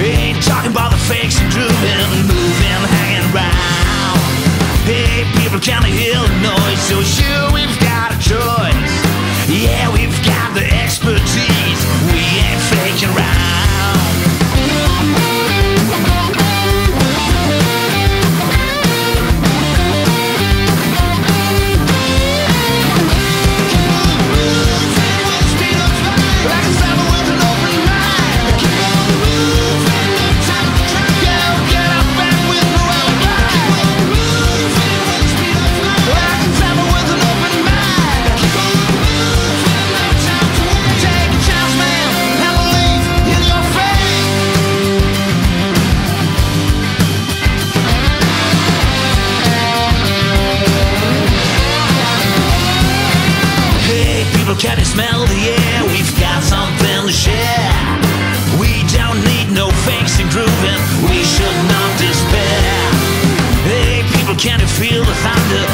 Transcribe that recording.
Ain't talking about the fakes and drooping Can you smell the air? We've got something to share. We don't need no fancy grooving. We should not despair. Hey, people, can you feel the thunder